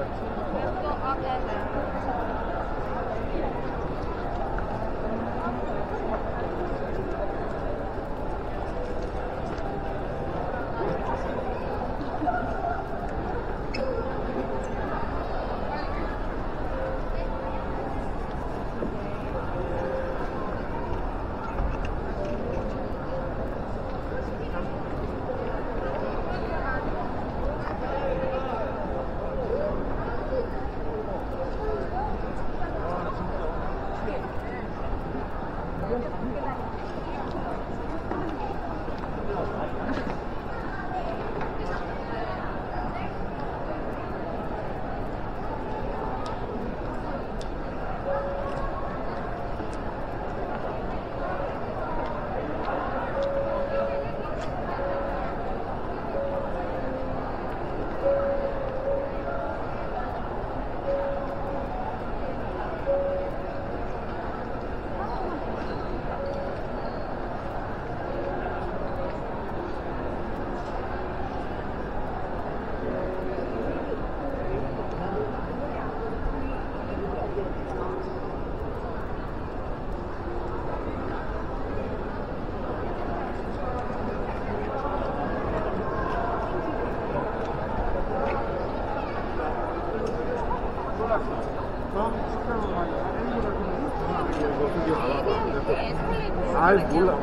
Thanks. 走。这样的了